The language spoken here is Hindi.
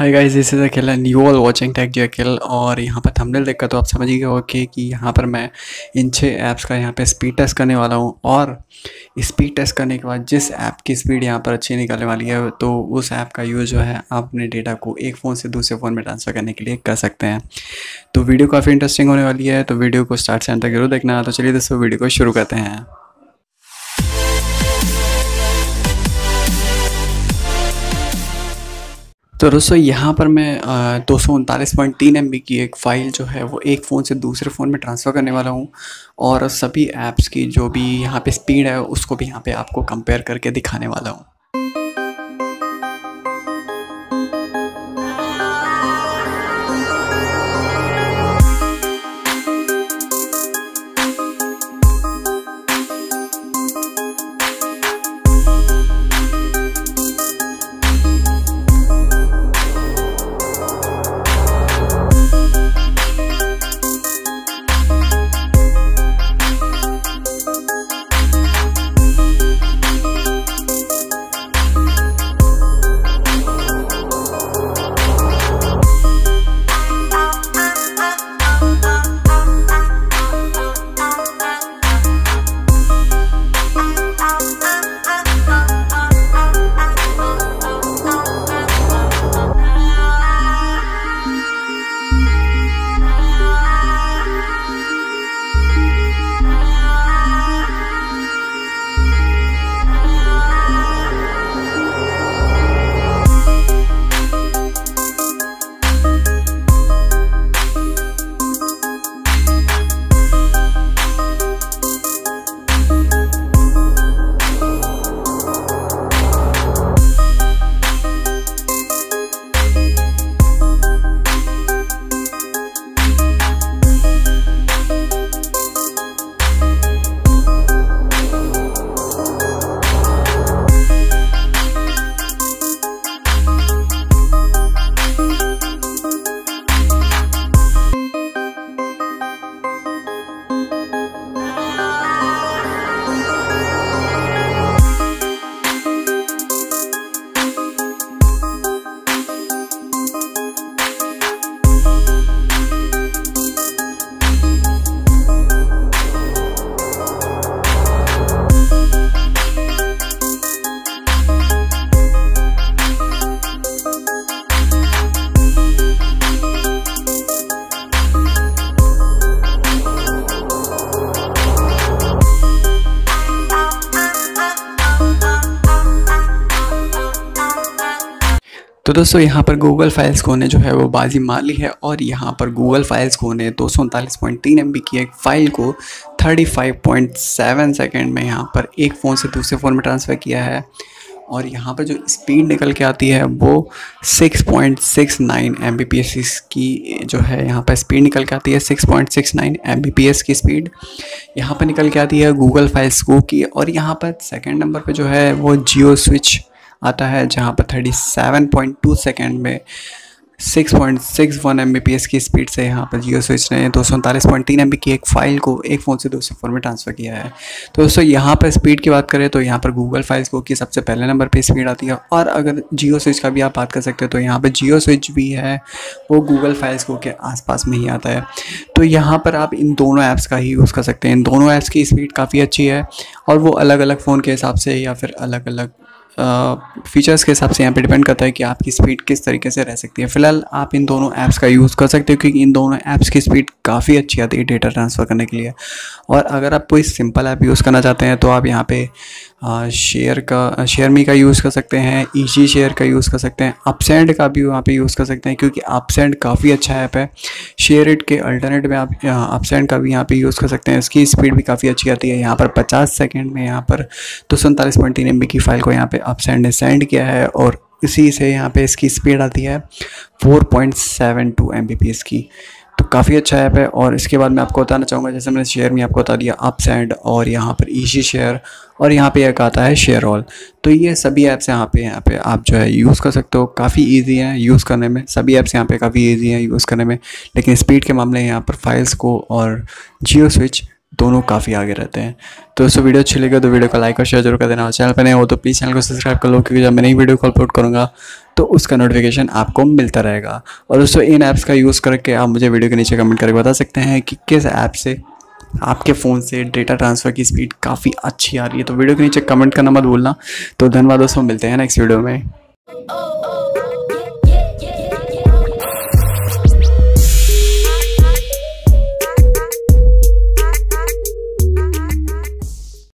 Hi guys this is and you all watching tech G Akhil और यहाँ पर थंबनेल देखकर तो आप समझ गए होगे कि यहाँ पर मैं इन छः ऐप्स का यहाँ पे स्पीड टेस्ट करने वाला हूँ और स्पीड टेस्ट करने के बाद जिस ऐप की स्पीड यहाँ पर अच्छी निकलने वाली है तो उस ऐप का यूज़ जो है, आप अपने डेटा को एक फ़ोन से दूसरे फ़ोन में ट्रांसफ़र करने के लिए कर सकते हैं। तो वीडियो काफ़ी इंटरेस्टिंग होने वाली है तो वीडियो को स्टार्ट से एंड तक ज़रूर देखना। तो चलिए दोस्तों वीडियो को शुरू करते हैं। तो दोस्तों, यहाँ पर मैं दो सौ उनतालीस पॉइंट तीन एम बी की एक फ़ाइल जो है, वो एक फ़ोन से दूसरे फ़ोन में ट्रांसफ़र करने वाला हूँ और सभी ऐप्स की जो भी यहाँ पे स्पीड है, उसको भी यहाँ पे आपको कंपेयर करके दिखाने वाला हूँ। तो दोस्तों, यहाँ पर गूगल फाइल्स को ने जो है वो बाजी मार ली है और यहाँ पर गूगल फाइल्स को ने दो सौ उनतालीस पॉइंट तीन एम की एक फ़ाइल को thirty five point seven second में यहाँ पर एक फ़ोन से दूसरे फ़ोन में ट्रांसफ़र किया है और यहाँ पर जो स्पीड निकल के आती है वो 6.69 पॉइंट की जो है यहाँ पर स्पीड निकल के आती है 6.69 पॉइंट की स्पीड यहाँ पर निकल के आती है गूगल फाइल्स को की और यहाँ पर सेकंड नंबर पे जो है वो जियो स्विच आता है, जहाँ पर thirty seven point two second में six point six one M की स्पीड से यहाँ पर जियो स्विच ने दो सौ उनतालीस पॉइंट तीन एम की एक फ़ाइल को एक फ़ोन से दूसरे फ़ोन में ट्रांसफ़र किया है। तो दोस्तों, यहाँ पर स्पीड की बात करें तो यहाँ पर गूगल फाइल्स को की सबसे पहले नंबर पे स्पीड आती है और अगर जियो स्विच का भी आप बात कर सकते हो तो यहाँ पर जियो स्विच भी है, वो गूगल फाइल्स को के आसपास में ही आता है। तो यहाँ पर आप इन दोनों ऐप्स का ही यूज़ कर सकते हैं। इन दोनों ऐप्स की स्पीड काफ़ी अच्छी है और वो अलग अलग फ़ोन के हिसाब से या फिर अलग अलग फीचर्स के हिसाब से यहाँ पे डिपेंड करता है कि आपकी स्पीड किस तरीके से रह सकती है। फ़िलहाल आप इन दोनों ऐप्स का यूज़ कर सकते हो क्योंकि इन दोनों ऐप्स की स्पीड काफ़ी अच्छी आती है डेटा ट्रांसफ़र करने के लिए। और अगर आप कोई सिंपल ऐप यूज़ करना चाहते हैं तो आप यहाँ पे शेयर का शेयर मी का यूज़ कर सकते हैं ईजी शेयर का यूज़ कर सकते हैं अपसेंड का भी वहाँ पे यूज़ कर सकते हैं, क्योंकि अपसेंड काफ़ी अच्छा ऐप है। शेयर इट के अल्टरनेट में आप अपसेंड का भी यहाँ पे यूज़ कर सकते हैं, इसकी स्पीड भी काफ़ी अच्छी आती है। यहाँ पर पचास सेकेंड में यहाँ पर दो सौ उनतालीस पॉइंट तीन एम की फ़ाइल को यहाँ पर अपसेंड ने सेंड किया है और इसी से यहाँ पे इसकी स्पीड आती है four point seven two M की। तो काफ़ी अच्छा ऐप है और इसके बाद मैं आपको बताना चाहूँगा, जैसे मैंने शेयर में आपको बता दिया अप सेंड और यहाँ पर ईजी शेयर और यहाँ पे एक आता है शेयर ऑल तो ये सभी ऐप्स यहाँ पे यहाँ पे आप जो है यूज़ कर सकते हो। काफ़ी इजी है यूज़ करने में। सभी ऐप्स यहाँ पे काफ़ी इजी हैं यूज़ करने में। लेकिन स्पीड के मामले यहाँ पर फाइल्स को और जियो स्विच दोनों काफ़ी आगे रहते हैं। तो दोस्तों वीडियो अच्छी लगे तो वीडियो को लाइक और शेयर ज़रूर कर देना। और चैनल पर नहीं हो तो प्लीज़ चैनल को सब्सक्राइब कर लो, क्योंकि जब मैं नई वीडियो को अपलोड करूँगा तो उसका नोटिफिकेशन आपको मिलता रहेगा। और दोस्तों, इन ऐप्स का यूज़ करके आप मुझे वीडियो के नीचे कमेंट करके बता सकते हैं कि किस ऐप से आपके फ़ोन से डेटा ट्रांसफ़र की स्पीड काफ़ी अच्छी आ रही है। तो वीडियो के नीचे कमेंट करना मत भूलना। तो धन्यवाद दोस्तों, मिलते हैं नेक्स्ट वीडियो में।